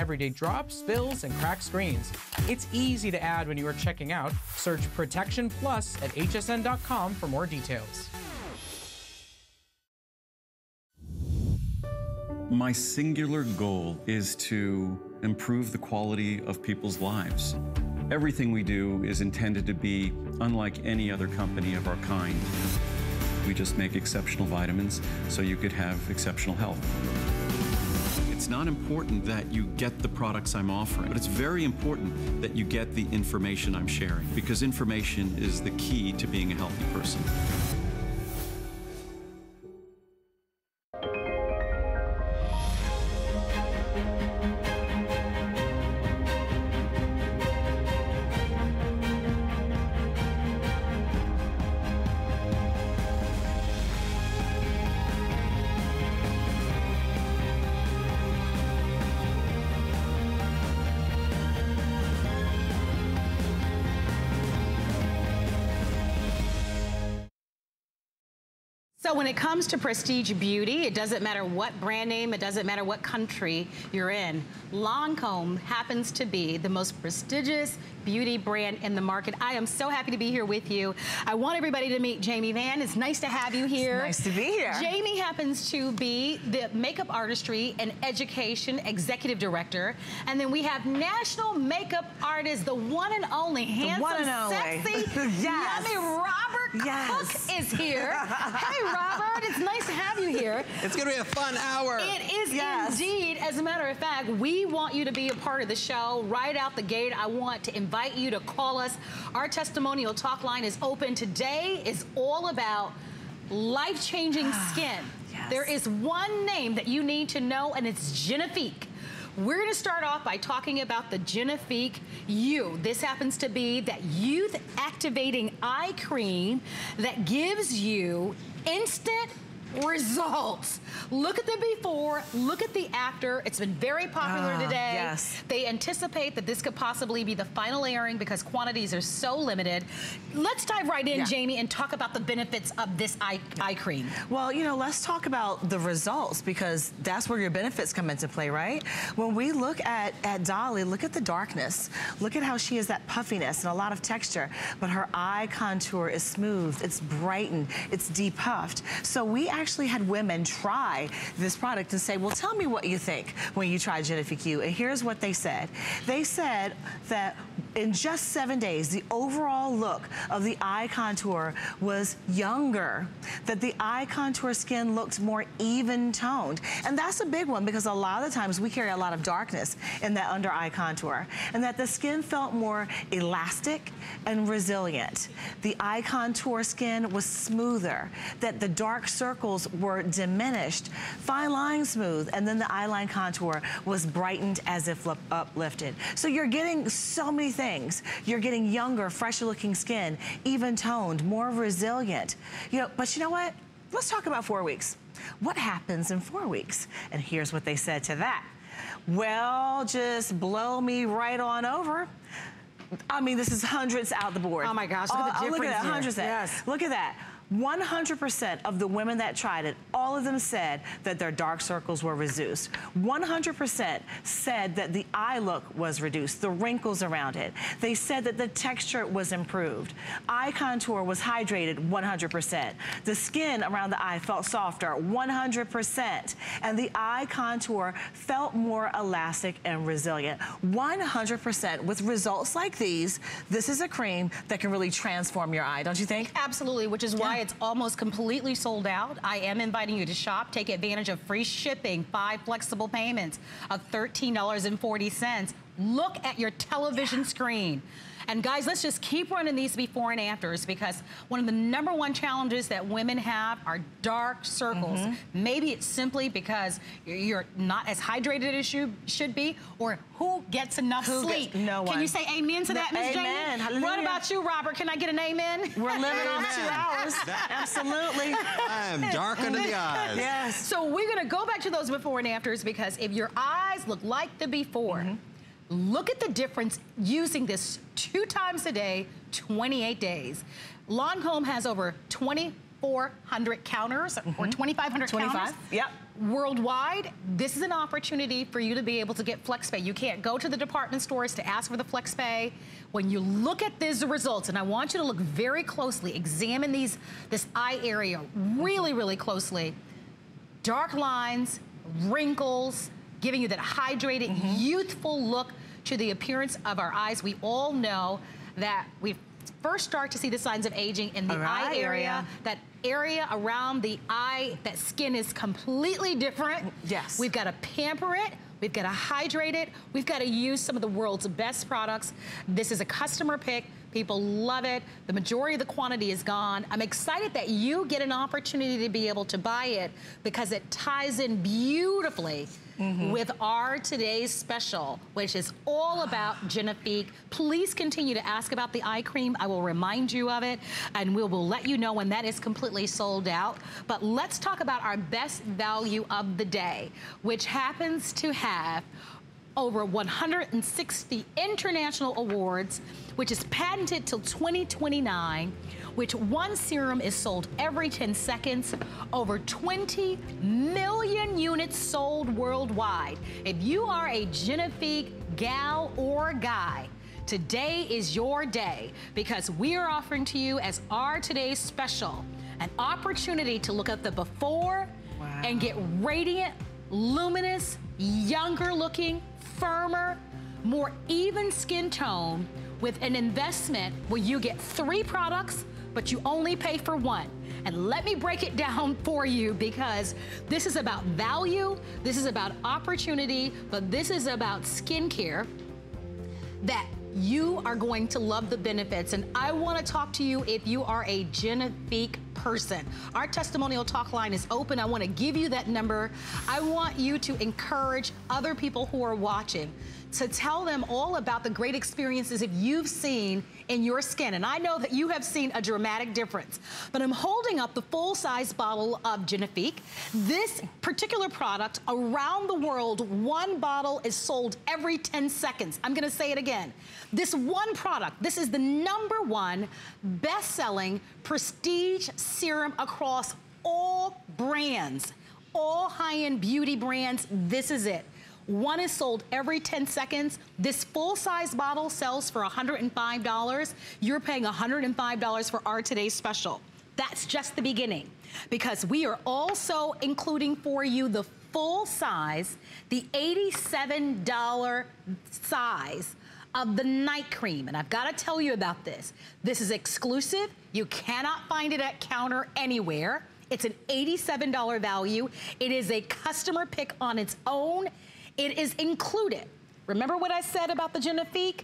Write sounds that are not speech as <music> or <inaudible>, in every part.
everyday drops, spills, and cracked screens. It's easy to add when you are checking out. Search Protection Plus at hsn.com for more details. My singular goal is to improve the quality of people's lives. Everything we do is intended to be unlike any other company of our kind. We just make exceptional vitamins so you could have exceptional health. It's not important that you get the products I'm offering, but it's very important that you get the information I'm sharing because information is the key to being a healthy person. Comes to prestige beauty, it doesn't matter what brand name, it doesn't matter what country you're in. Lancome happens to be the most prestigious beauty brand in the market. I am so happy to be here with you. I want everybody to meet Jamie Van. It's nice to have you here. It's nice to be here. Jamie happens to be the makeup artistry and education executive director. And then we have national makeup artist, the one and only, handsome, one and only. sexy, <laughs> yes. yummy Robert yes. Cook is here. <laughs> hey, Robert, it's nice to have you here. <laughs> It's gonna be a fun hour. It is yes. indeed. As a matter of fact, we want you to be a part of the show right out the gate. I want to invite invite you to call us. Our testimonial talk line is open. Today is all about life-changing <sighs> skin. Yes. There is one name that you need to know, and it's Genifique. We're gonna start off by talking about the Genifique U. This happens to be that youth activating eye cream that gives you instant results. Look at the before, look at the after. It's been very popular Ah, today. yes. They anticipate that this could possibly be the final airing because quantities are so limited. Let's dive right in, Yeah. Jamie, and talk about the benefits of this eye, eye cream. Well, you know, let's talk about the results because that's where your benefits come into play, right? When we look at, at Dolly, look at the darkness. Look at how she has that puffiness and a lot of texture, but her eye contour is smooth, it's brightened, it's depuffed. So we actually had women try this product and say, well, tell me what you think when you try Genifique U. And here's what they said. They said that in just seven days, the overall look of the eye contour was younger, that the eye contour skin looked more even toned. And that's a big one because a lot of the times we carry a lot of darkness in that under eye contour and that the skin felt more elastic and resilient. The eye contour skin was smoother, that the dark circles were diminished, fine line smooth, and then the eyeline contour was brightened as if uplifted. So you're getting so many things. You're getting younger, fresher looking skin, even toned, more resilient. You know, but you know what? Let's talk about four weeks. What happens in four weeks? And here's what they said to that. Well, just blow me right on over. I mean, this is hundreds out the board. Oh my gosh, look at the Uh, Look at difference that, hundreds. At, Yes. Look at that. 100% of the women that tried it, all of them said that their dark circles were reduced. 100% said that the eye look was reduced, the wrinkles around it. They said that the texture was improved. Eye contour was hydrated 100%. The skin around the eye felt softer 100%. And the eye contour felt more elastic and resilient. 100% with results like these, this is a cream that can really transform your eye, don't you think? Absolutely, which is why Yeah. it's almost completely sold out. I am inviting you to shop. Take advantage of free shipping, five flexible payments of $13.40. Look at your television screen. And guys, let's just keep running these before and afters because one of the number one challenges that women have are dark circles. Mm-hmm. Maybe it's simply because you're- you're not as hydrated as you should be, or who gets enough Who sleep? gets- no Can you say amen to No, that, Miss Jamie? amen. What about you, Robert? Can I get an amen? We're living <laughs> off two Amen. hours. Absolutely. <laughs> I am dark under the eyes. Yes. So we're gonna go back to those before and afters because if your eyes look like the before, look at the difference using this two times a day, 28 days. Lancome has over 2,400 counters or 2,500 25, counters. yep. worldwide, this is an opportunity for you to be able to get FlexPay. You can't go to the department stores to ask for the FlexPay. When you look at these results, and I want you to look very closely, examine these this eye area really, really closely. Dark lines, wrinkles, giving you that hydrated, mm -hmm. youthful look to the appearance of our eyes. We all know that we first start to see the signs of aging in the eye, eye area, area, that area around the eye, that skin is completely different. Yes. We've got to pamper it. We've got to hydrate it. We've got to use some of the world's best products. This is a customer pick. People love it. The majority of the quantity is gone. I'm excited that you get an opportunity to be able to buy it because it ties in beautifully Mm -hmm. with our today's special, which is all about Genifique. Please continue to ask about the eye cream. I will remind you of it, and we will let you know when that is completely sold out. But let's talk about our best value of the day, which happens to have over 160 international awards, which is patented till 2029 which one serum is sold every 10 seconds, over 20 million units sold worldwide. If you are a Genifique gal or guy, today is your day because we are offering to you as our today's special an opportunity to look at the before wow. and get radiant, luminous, younger looking, firmer, more even skin tone with an investment where you get three products but you only pay for one. And let me break it down <laughs> for you because this is about value, this is about opportunity, but this is about skincare that you are going to love the benefits. And I want to talk to you if you are a Genifique person. Our testimonial talk line is open. I want to give you that number. I want you to encourage other people who are watching to tell them all about the great experiences that you've seen in your skin. And I know that you have seen a dramatic difference. But I'm holding up the full-size bottle of Genifique. This particular product, around the world, one bottle is sold every 10 seconds. I'm gonna say it again. This one product, this is the number one best-selling prestige serum across all brands, all high-end beauty brands. This is it. One is sold every 10 seconds. This full-size bottle sells for $105. You're paying $105 for our today's special. That's just the beginning because we are also including for you the full size, the $87 size of the night cream. And I've got to tell you about this. This is exclusive. You cannot find it at counter anywhere. It's an $87 value. It is a customer pick on its own. It is included. Remember what I said about the Genifique?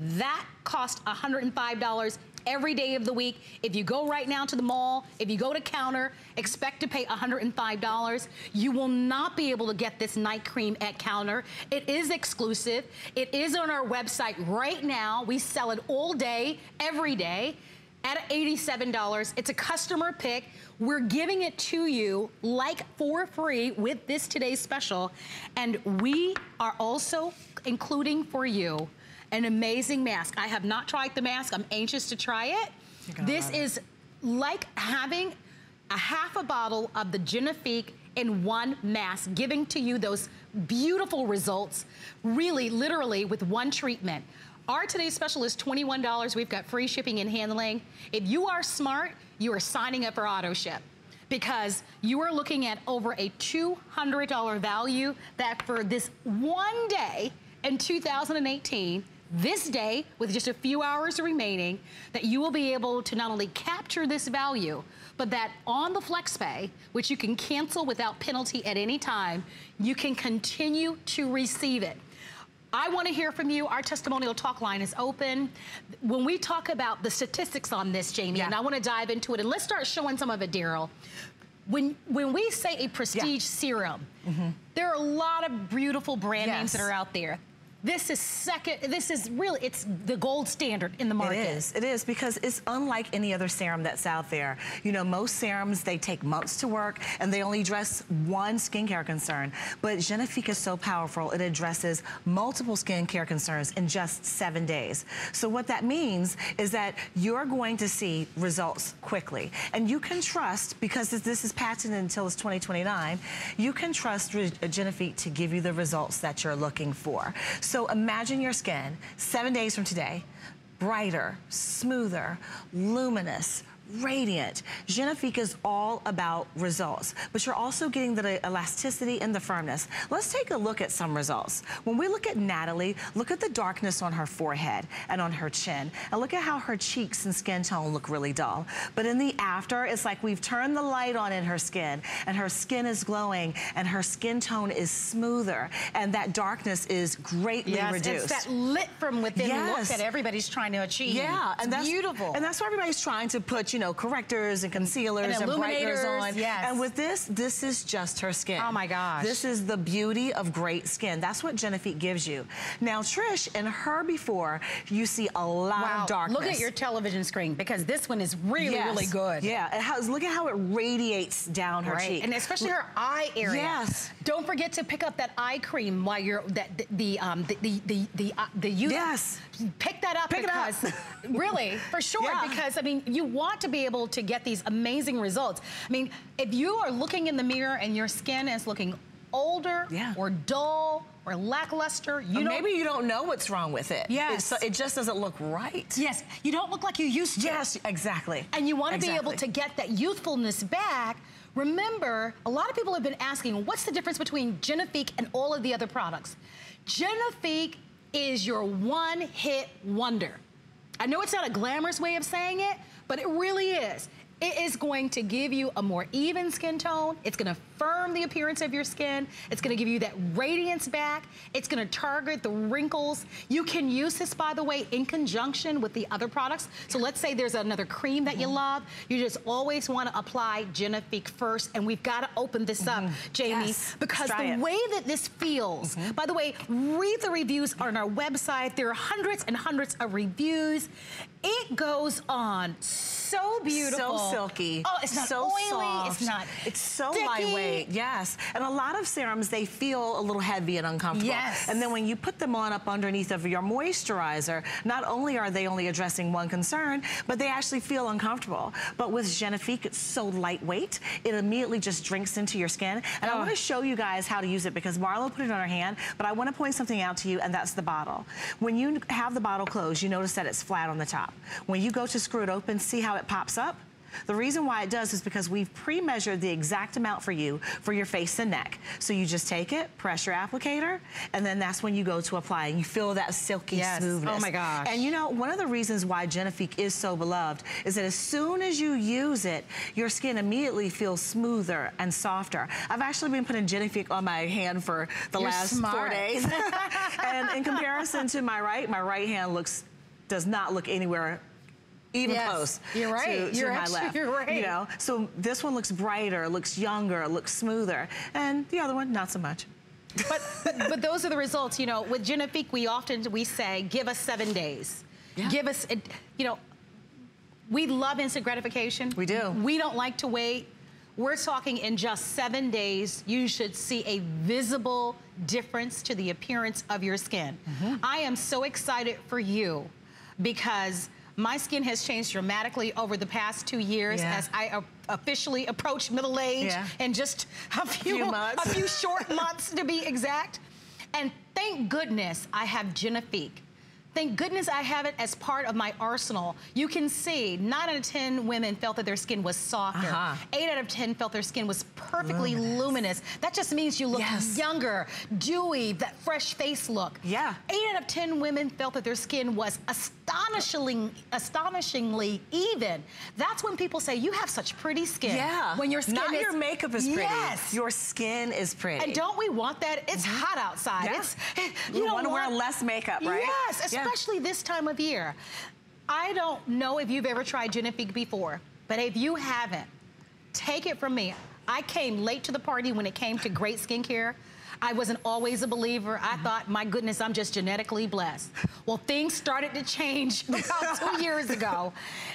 That cost $105 every day of the week. If you go right now to the mall, if you go to counter, expect to pay $105. You will not be able to get this night cream at counter. It is exclusive. It is on our website right now. We sell it all day, every day at $87. It's a customer pick. We're giving it to you like for free with this today's special. And we are also including for you an amazing mask. I have not tried the mask. I'm anxious to try it. This is like having a half a bottle of the Genifique in one mask, giving to you those beautiful results, really, literally, with one treatment. Our today's special is $21. We've got free shipping and handling. If you are smart, you are signing up for auto ship because you are looking at over a $200 value that for this one day in 2018, this day, with just a few hours remaining, that you will be able to not only capture this value, but that on the FlexPay, which you can cancel without penalty at any time, you can continue to receive it. I want to hear from you. Our testimonial talk line is open. When we talk about the statistics on this, Jamie, yeah. and I want to dive into it, and let's start showing some of it, Daryl. When, when we say a prestige yeah. serum, mm -hmm. there are a lot of beautiful brand yes. names that are out there. This is second, this is really, it's the gold standard in the market. It is, it is, because it's unlike any other serum that's out there. You know, most serums, they take months to work, and they only address one skincare concern. But Genifique is so powerful, it addresses multiple skincare concerns in just seven days. So what that means is that you're going to see results quickly. And you can trust, because this is patented until it's 2029, you can trust Genifique to give you the results that you're looking for. So so imagine your skin seven days from today, brighter, smoother, luminous, radiant. Genifique is all about results, but you're also getting the elasticity and the firmness. Let's take a look at some results. When we look at Natalie, look at the darkness on her forehead and on her chin, and look at how her cheeks and skin tone look really dull. But in the after, it's like we've turned the light on in her skin, and her skin is glowing, and her skin tone is smoother, and that darkness is greatly yes, reduced. It's that lit from within yes. look that everybody's trying to achieve. Yeah, it's and that's beautiful. And that's why everybody's trying to put, you know, correctors and concealers and, and brighteners on. Yes. And with this, this is just her skin. Oh my gosh. This is the beauty of great skin. That's what Genifique gives you. Now, Trish, in her before, you see a lot wow. of darkness. Look at your television screen because this one is really, yes. really good. Yeah, it has, look at how it radiates down her right. cheek. And especially her eye area. Yes. Don't forget to pick up that eye cream while you're, that the, the, um, the, the, the, the, uh, the you Yes. Pick that up pick because, up. really, for sure, <laughs> yeah. because, I mean, you want to be able to get these amazing results. I mean, if you are looking in the mirror and your skin is looking older yeah. or dull or lackluster. You or maybe you don't know what's wrong with it. Yes. It, it just doesn't look right. Yes. You don't look like you used to. Yes, exactly. And you want to exactly. be able to get that youthfulness back. Remember, a lot of people have been asking, what's the difference between Genifique and all of the other products? Genifique is your one-hit wonder. I know it's not a glamorous way of saying it, but it really is. It is going to give you a more even skin tone. It's gonna firm the appearance of your skin. It's gonna give you that radiance back. It's gonna target the wrinkles. You can use this, by the way, in conjunction with the other products. So let's say there's another cream that you mm-hmm. love. You just always wanna apply Genifique first, and we've gotta open this up, mm -hmm. Jamie, yes. because the it. way that this feels, mm -hmm. by the way, read the reviews on our website. There are hundreds and hundreds of reviews. It goes on so beautiful. So silky. Oh, it's not so oily. Soft. It's not It's so sticky. lightweight. Yes. And a lot of serums, they feel a little heavy and uncomfortable. Yes. And then when you put them on up underneath of your moisturizer, not only are they only addressing one concern, but they actually feel uncomfortable. But with Genifique, it's so lightweight, it immediately just drinks into your skin. And oh. I want to show you guys how to use it because Marlo put it on her hand, but I want to point something out to you, and that's the bottle. When you have the bottle closed, you notice that it's flat on the top. When you go to screw it open, see how it pops up? The reason why it does is because we've pre-measured the exact amount for you for your face and neck. So you just take it, press your applicator, and then that's when you go to apply and you feel that silky yes. Oh smoothness. Oh my gosh. And you know, one of the reasons why Genifique is so beloved is that as soon as you use it, your skin immediately feels smoother and softer. I've actually been putting Genifique on my hand for the You're last smart. four days. <laughs> and in comparison to my right, my right hand looks does not look anywhere even yes, close. You're right. To, you're to my left. <laughs> You're right. You know, so this one looks brighter, looks younger, looks smoother, and the other one not so much. But, but, but those are the results. You know, with Genifique, we often we say, give us seven days. Yeah. Give us, you know, we love instant gratification. We do. We don't like to wait. We're talking in just seven days, you should see a visible difference to the appearance of your skin. Mm -hmm. I am so excited for you because my skin has changed dramatically over the past two years yeah. as I uh, officially approach middle age yeah. and just a few, few months. a few short months to be exact. And thank goodness I have Genifique Thank goodness I have it as part of my arsenal. You can see 9 out of 10 women felt that their skin was softer. Uh -huh. 8 out of 10 felt their skin was perfectly luminous. luminous. That just means you look yes. younger, dewy, that fresh face look. Yeah. 8 out of 10 women felt that their skin was astonishingly, astonishingly even. That's when people say, you have such pretty skin. Yeah. When your skin Not is, your makeup is pretty. Yes. Your skin is pretty. And don't we want that? It's mm -hmm. hot outside. Yeah. It's, <laughs> you, you want to wear less makeup, right? Yes, especially this time of year. I don't know if you've ever tried Genifique before, but if you haven't, take it from me. I came late to the party when it came to great skincare. I wasn't always a believer. I Mm-hmm. thought, my goodness, I'm just genetically blessed. Well, things started to change <laughs> about two <laughs> years ago.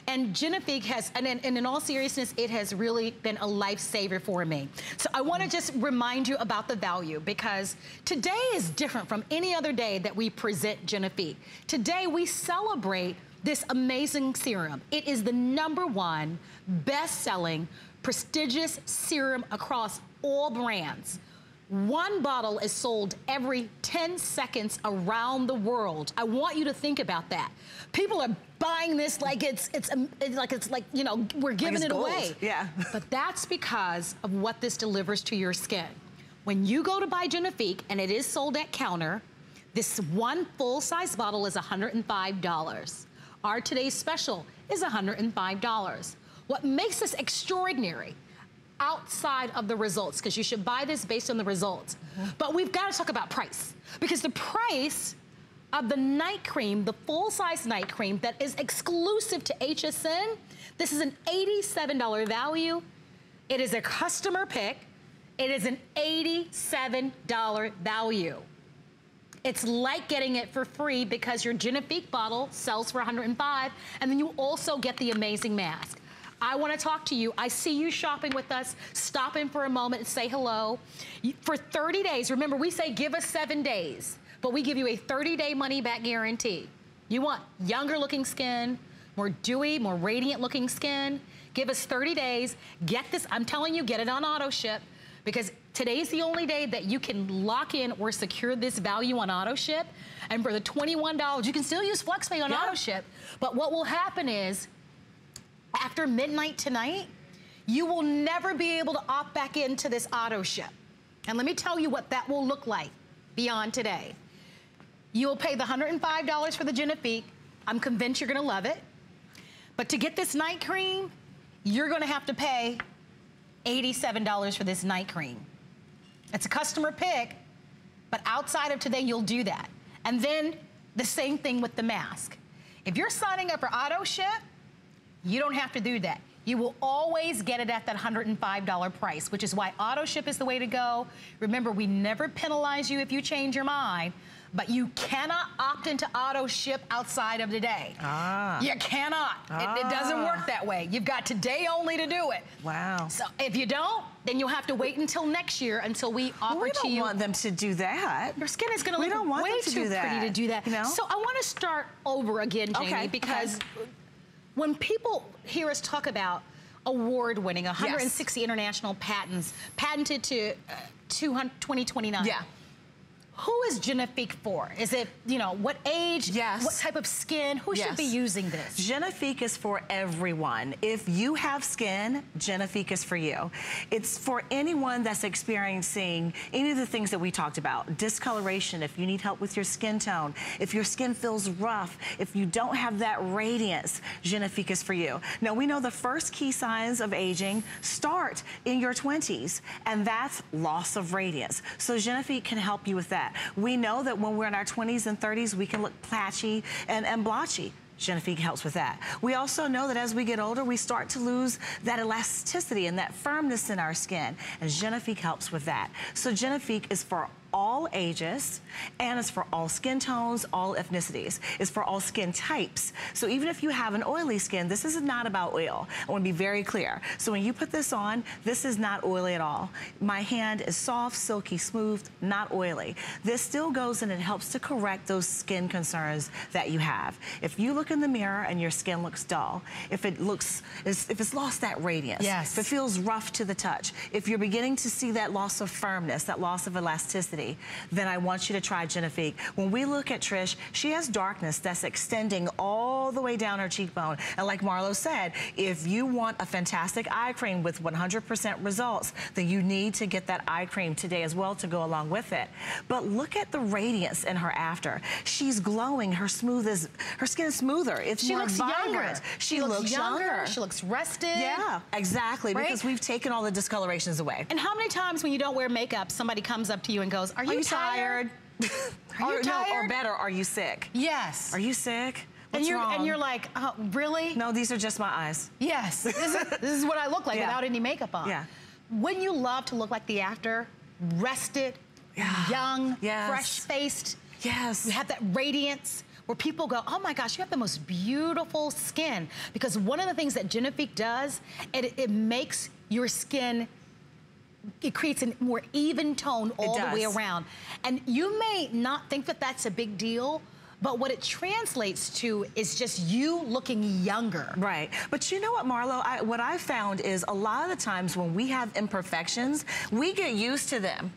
And Genifique has, and in, and in all seriousness, it has really been a lifesaver for me. So I want to just remind you about the value because today is different from any other day that we present Genifique. Today we celebrate this amazing serum. It is the number one best-selling prestigious serum across all brands. One bottle is sold every 10 seconds around the world. I want you to think about that. People are buying this like it's it's, um, it's like it's like you know we're giving it's it gold. away. Yeah. <laughs> but that's because of what this delivers to your skin. When you go to buy Genifique and it is sold at counter, this one full-size bottle is $105. Our today's special is $105. What makes this extraordinary outside of the results, because you should buy this based on the results. Uh-huh. But we've got to talk about price, because the price of the night cream, the full-size night cream that is exclusive to HSN, this is an $87 value. It is a customer pick. It is an $87 value. It's like getting it for free because your Genifique bottle sells for 105 and then you also get the amazing mask. I wanna talk to you. I see you shopping with us. Stop in for a moment and say hello. For 30 days, remember we say give us seven days, but we give you a 30 day money back guarantee. You want younger looking skin, more dewy, more radiant looking skin, give us 30 days. Get this, I'm telling you, get it on auto ship because today's the only day that you can lock in or secure this value on auto ship. And for the $21, you can still use FlexPay on Yeah. auto ship. But what will happen is after midnight tonight, you will never be able to opt back into this auto ship. And let me tell you what that will look like beyond today. You'll pay the $105 for the Genifique. I'm convinced you're gonna love it. But to get this night cream, you're gonna have to pay $87 for this night cream. It's a customer pick, but outside of today, you'll do that. And then the same thing with the mask. If you're signing up for auto ship, you don't have to do that. You will always get it at that $105 price, which is why auto ship is the way to go. Remember, we never penalize you if you change your mind, but you cannot opt into auto ship outside of today. Ah. You cannot. It, it doesn't Ah. work that way. You've got today only to do it. Wow. So if you don't, then you'll have to wait until next year until we offer we to don't want them to do that. Your skin is going to look don't want way them to too do that, pretty to do that. you know? So I want to start over again, Jamie, Okay, because okay. When people hear us talk about award-winning, 160 international patents, patented to uh, 2029. Yeah. Who is Genifique for? Is it, you know, what age? Yes. What type of skin? Who should be using this? Genifique is for everyone. If you have skin, Genifique is for you. It's for anyone that's experiencing any of the things that we talked about. Discoloration, if you need help with your skin tone, if your skin feels rough, if you don't have that radiance, Genifique is for you. Now, we know the first key signs of aging start in your 20s, and that's loss of radiance. So Genifique can help you with that. We know that when we're in our 20s and 30s, we can look patchy and, and blotchy. Genifique helps with that. We also know that as we get older, we start to lose that elasticity and that firmness in our skin. And Genifique helps with that. So Genifique is for all ages and it's for all skin tones, all ethnicities. It's for all skin types. So even if you have an oily skin, this is not about oil. I want to be very clear. So when you put this on, this is not oily at all. My hand is soft, silky, smooth, not oily. This still goes and it helps to correct those skin concerns that you have. If you look in the mirror and your skin looks dull, if it looks, if it's lost that radiance, Yes. if it feels rough to the touch, if you're beginning to see that loss of firmness, that loss of elasticity, then I want you to try Genifique. When we look at Trish, she has darkness that's extending all the way down her cheekbone. And like Marlo said, if you want a fantastic eye cream with 100% results, then you need to get that eye cream today as well to go along with it. But look at the radiance in her after. She's glowing. Her smooth is, her skin is smoother. It's She more looks vibrant. younger. She, looks, younger. She looks rested. yeah, exactly. Right? Because we've taken all the discolorations away. And how many times when you don't wear makeup, somebody comes up to you and goes, "Are you, <laughs> Are you tired? Are you or, No, or better, are you sick? Yes. Are you sick? and you're wrong? and you're like, oh, really? no, these are just my eyes. Yes. This is, <laughs> this is what I look like Yeah. without any makeup on. Yeah. Wouldn't you love to look like the after, rested, Yeah. young, Yes. fresh-faced. Yes. You have that radiance where people go, oh my gosh, you have the most beautiful skin. Because one of the things that Genifique does, it, it makes your skin it creates a more even tone all the way around. And you may not think that that's a big deal, but what it translates to is just you looking younger. Right. But you know what, Marlo? I, what I found is a lot of the times when we have imperfections, we get used to them.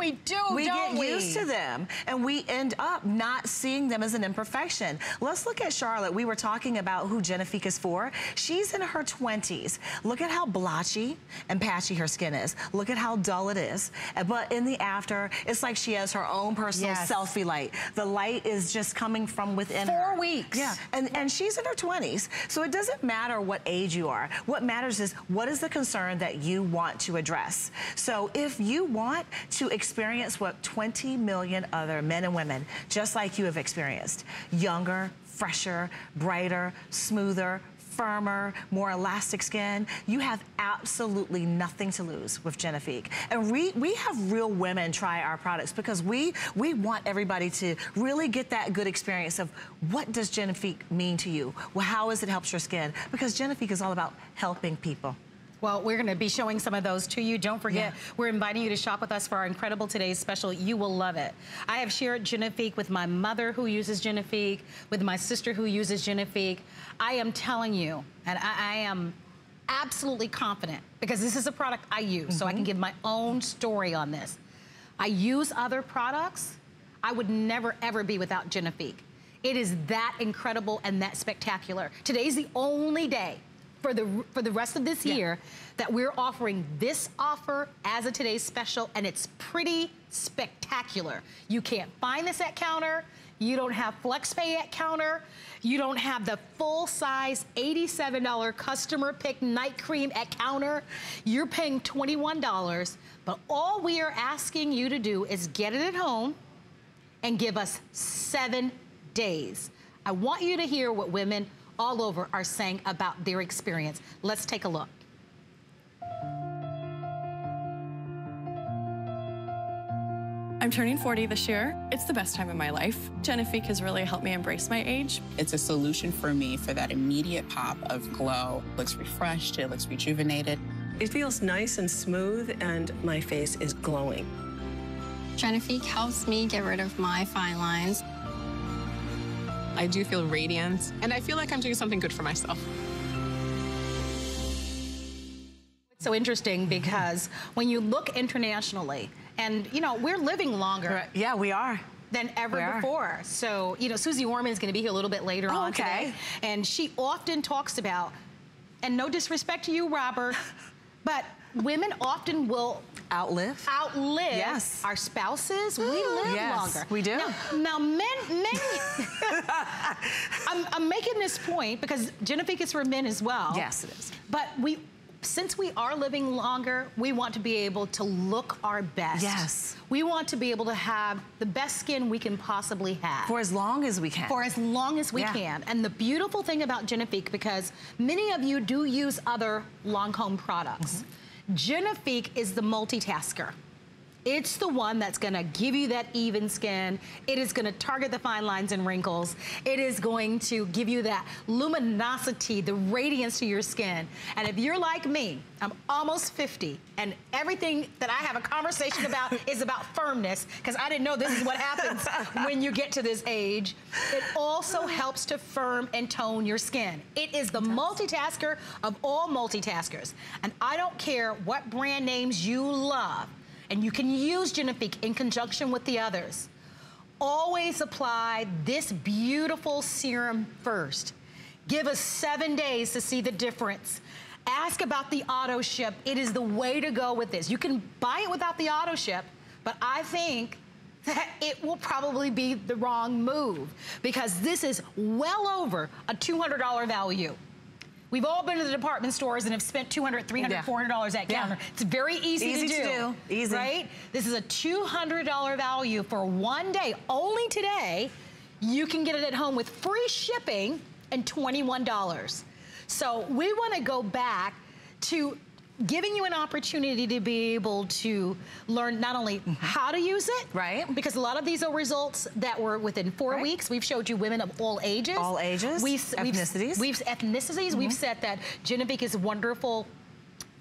We do, we don't get we? used to them and we end up not seeing them as an imperfection. Let's look at Charlotte. We were talking about who Genifique is for. She's in her 20s. Look at how blotchy and patchy her skin is. Look at how dull it is. But in the after, it's like she has her own personal Yes. selfie light. The light is just coming from within her. Four weeks. Yeah, and, and she's in her 20s. So it doesn't matter what age you are. What matters is what is the concern that you want to address. So if you want to experience what 20 million other men and women, just like you have experienced, younger, fresher, brighter, smoother, firmer, more elastic skin, you have absolutely nothing to lose with Genifique. And we, we have real women try our products because we, we want everybody to really get that good experience of what does Genifique mean to you? Well, how has it helped your skin? Because Genifique is all about helping people. Well, we're going to be showing some of those to you. Don't forget, Yeah. we're inviting you to shop with us for our incredible today's special. You will love it. I have shared Genifique with my mother who uses Genifique, with my sister who uses Genifique. I am telling you, and I, I am absolutely confident because this is a product I use, so I can mm-hmm. give my own story on this. I use other products. I would never, ever be without Genifique. It is that incredible and that spectacular. Today's the only day for the for the rest of this Yeah. year that we're offering this offer as a today's special, and it's pretty spectacular. You can't find this at counter. You don't have FlexPay at counter. You don't have the full-size $87 customer pick night cream at counter. You're paying $21, but all we are asking you to do is get it at home and give us seven days. I want you to hear what women all over are saying about their experience. Let's take a look. I'm turning 40 this year. It's the best time of my life. Genifique has really helped me embrace my age. It's a solution for me for that immediate pop of glow. Looks refreshed, it looks rejuvenated. It feels nice and smooth, and my face is glowing. Genifique helps me get rid of my fine lines. I do feel radiant, and I feel like I'm doing something good for myself. It's so interesting because when you look internationally, and you know, we're living longer Yeah, we are. than ever before. So, you know, Suze Orman is going to be here a little bit later Oh, on okay. today. And she often talks about, and no disrespect to you, Robert, <laughs> but women often will Outlive. outlive Yes. our spouses. We mm. live Yes, longer. we do. Now, now men, men, <laughs> I'm, I'm making this point because Genifique is for men as well. Yes, it is. But we, since we are living longer, we want to be able to look our best. Yes. We want to be able to have the best skin we can possibly have For as long as we can. for as long as we Yeah. can. And the beautiful thing about Genifique, because many of you do use other Lancome products, mm-hmm. Genifique is the multitasker. It's the one that's gonna give you that even skin. It is gonna target the fine lines and wrinkles. It is going to give you that luminosity, the radiance to your skin. And if you're like me, I'm almost 50, and everything that I have a conversation about <laughs> is about firmness, because I didn't know this is what happens <laughs> when you get to this age. It also helps to firm and tone your skin. It is the multitasker of all multitaskers. And I don't care what brand names you love, and you can use Genifique in conjunction with the others. Always apply this beautiful serum first. Give us seven days to see the difference. Ask about the auto ship. It is the way to go with this. You can buy it without the auto ship, but I think that it will probably be the wrong move because this is well over a $200 value. We've all been to the department stores and have spent $200, $300, Yeah. $400 at Yeah. counter. It's very easy, Easy to, to do, do. Easy. Right? This is a $200 value for one day. Only today, you can get it at home with free shipping and $21. So we want to go back to giving you an opportunity to be able to learn not only how to use it, Right. Because a lot of these are results that were within four Right. weeks. We've showed you women of all ages, All ages, we've, ethnicities. We've, we've ethnicities. We've mm-hmm. said that Genifique is wonderful.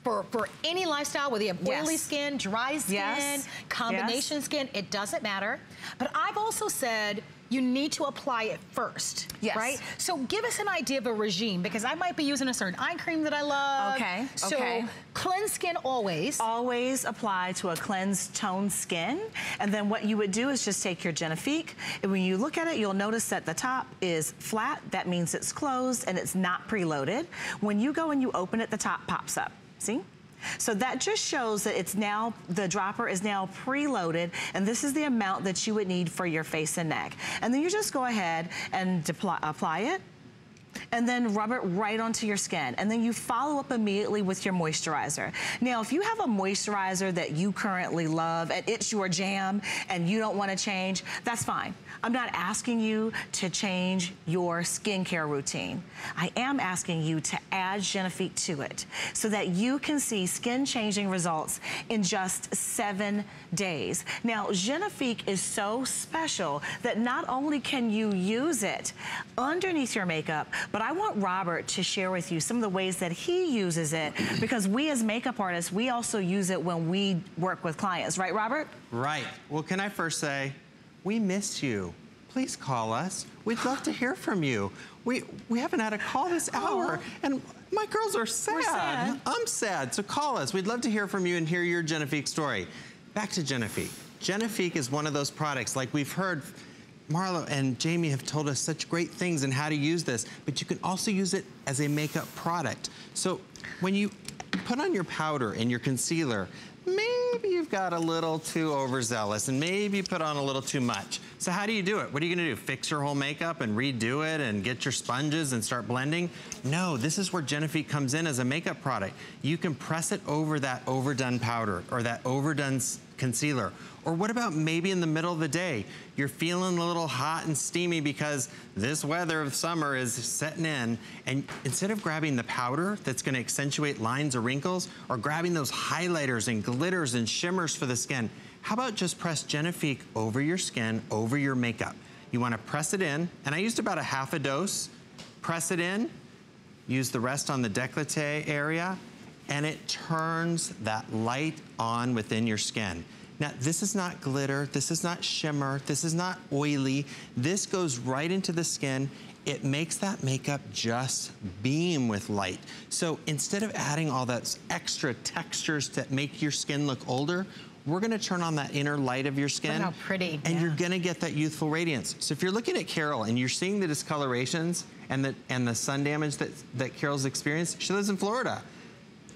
For, for any lifestyle, whether you have oily Yes. skin, dry skin, Yes. combination skin, it doesn't matter. But I've also said you need to apply it first. Yes. Right? So give us an idea of a regime because I might be using a certain eye cream that I love. Okay, So okay. cleanse skin always. always apply to a cleansed toned skin. And then what you would do is just take your Genifique. And when you look at it, you'll notice that the top is flat. That means it's closed and it's not preloaded. When you go and you open it, the top pops up. See? So that just shows that it's now, the dropper is now preloaded, and this is the amount that you would need for your face and neck. And then you just go ahead and apply it and then rub it right onto your skin. And then you follow up immediately with your moisturizer. Now, if you have a moisturizer that you currently love and it's your jam and you don't wanna change, that's fine. I'm not asking you to change your skincare routine. I am asking you to add Genifique to it so that you can see skin changing results in just seven days. Now, Genifique is so special that not only can you use it underneath your makeup, but I want Robert to share with you some of the ways that he uses it because we as makeup artists, we also use it when we work with clients, right, Robert? Right. Well, can I first say, we miss you. Please call us. We'd love to hear from you. We we haven't had a call this hour, and my girls are sad. sad. I'm sad. So call us. We'd love to hear from you and hear your Genifique story. Back to Genifique. Genifique is one of those products, like we've heard. Marlo and Jamie have told us such great things and how to use this, but you can also use it as a makeup product. So when you put on your powder and your concealer, maybe you've got a little too overzealous and maybe you put on a little too much. So how do you do it? What are you gonna do? Fix your whole makeup and redo it and get your sponges and start blending? No, this is where Genifique comes in as a makeup product. You can press it over that overdone powder or that overdone concealer. Or what about maybe in the middle of the day, you're feeling a little hot and steamy because this weather of summer is setting in, and instead of grabbing the powder that's gonna accentuate lines or wrinkles, or grabbing those highlighters and glitters and shimmers for the skin, how about just press Genifique over your skin, over your makeup? You wanna press it in, and I used about a half a dose. Press it in, use the rest on the décolleté area, and it turns that light on within your skin. Now, this is not glitter, this is not shimmer, this is not oily. This goes right into the skin. It makes that makeup just beam with light. So instead of adding all those extra textures that make your skin look older, we're gonna turn on that inner light of your skin. how pretty, And yeah. you're gonna get that youthful radiance. So if you're looking at Carol and you're seeing the discolorations and the, and the sun damage that, that Carol's experienced, she lives in Florida.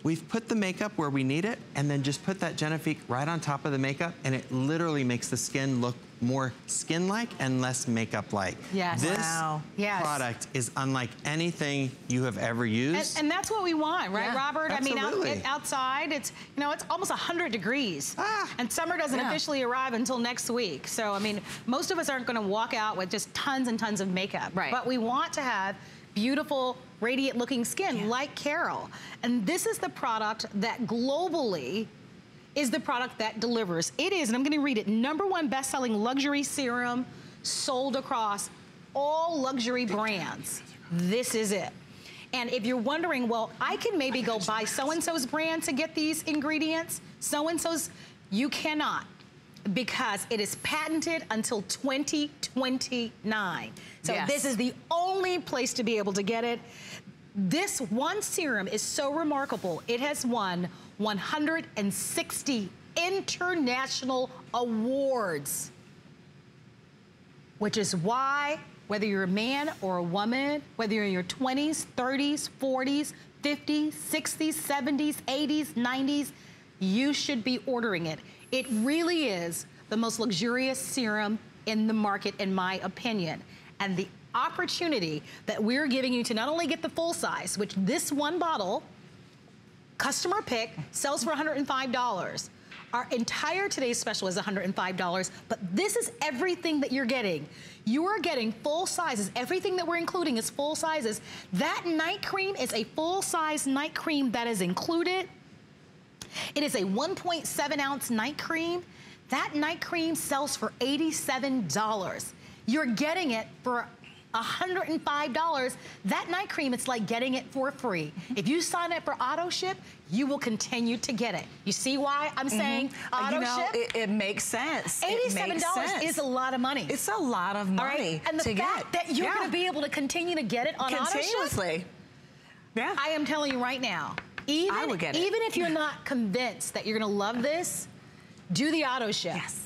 We've put the makeup where we need it and then just put that Genifique right on top of the makeup and it literally makes the skin look more skin-like and less makeup-like. Yes. This Wow. Yes. product is unlike anything you have ever used. And, and that's what we want, right, Yeah, Robert? I mean, out, it- outside, it's you know, it's almost 100 degrees, Ah. and summer doesn't Yeah. officially arrive until next week. So, I mean, most of us aren't going to walk out with just tons and tons of makeup, Right. But we want to have beautiful, radiant-looking skin like Carol, and this is the product that globally is the product that delivers. It is, and I'm going to read it, number one best-selling luxury serum sold across all luxury brands. This is it. And if you're wondering, well, I can maybe go buy so-and-so's brand to get these ingredients, so-and-so's, you cannot because it is patented until 2029. So Yes. this is the only place to be able to get it. This one serum is so remarkable. It has won 160 international awards, which is why whether you're a man or a woman, whether you're in your 20s, 30s, 40s, 50s, 60s, 70s, 80s, 90s, you should be ordering it. It really is the most luxurious serum in the market, in my opinion. And the opportunity that we're giving you to not only get the full size, which this one bottle, customer pick, sells for $105. Our entire today's special is $105, but this is everything that you're getting. You are getting full sizes. Everything that we're including is full sizes. That night cream is a full size night cream that is included. It is a 1.7 ounce night cream. That night cream sells for $87. You're getting it for $105. That night cream, it's like getting it for free. If you sign up for auto ship, you will continue to get it. You see why I'm Mhm. saying auto you know, ship? It, it makes sense. $87 makes sense. is a lot of money. It's a lot of All right? money And the to fact get. that you're Yeah. going to be able to continue to get it on auto ship, Continuously. Yeah. I am telling you right now, even, I would get it. even if you're not convinced that you're gonna love this, do the auto ship. Yes.